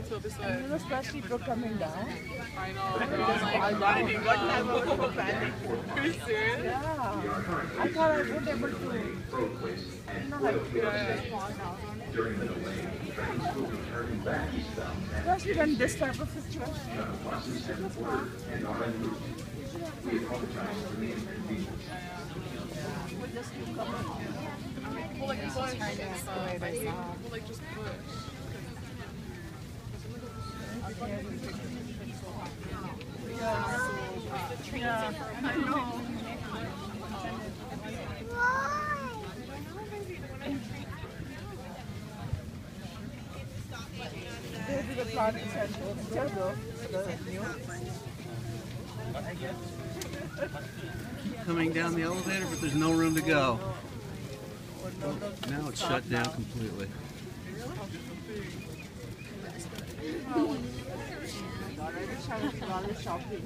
get to this way. You know, especially people coming down. I know. I'm like, panicking. What type of panic? Are you serious? Yeah. I thought I would able to. You know, like, especially when this type of situation. We just keep coming. Well, like, push and stuff. I hate, well, like, just push. New. Coming down the elevator, but there's no room to go. Now it's shut down completely. 看看吃完的小饼。